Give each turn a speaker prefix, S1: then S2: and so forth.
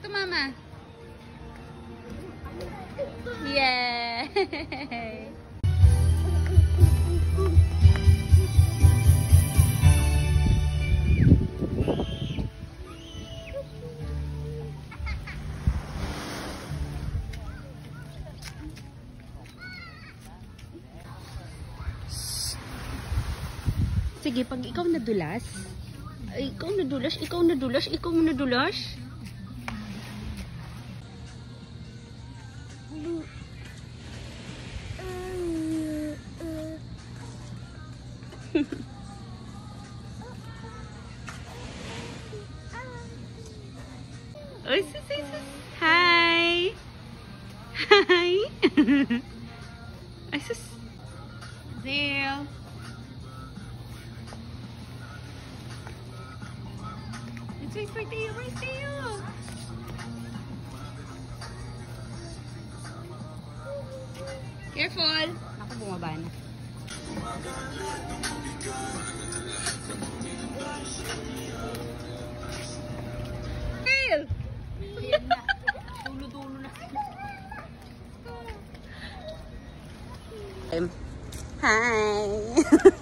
S1: to mama. Yay! Sige, pag ikaw nadulas, ikaw nadulas, ikaw nadulas, ikaw nadulas. oh, sis, sis, Hi. Hi. Hi. Isis. There. It's right there, right there. Careful. Ako bumaba na. Phil!
S2: Dulo-dulo na.
S1: Hi!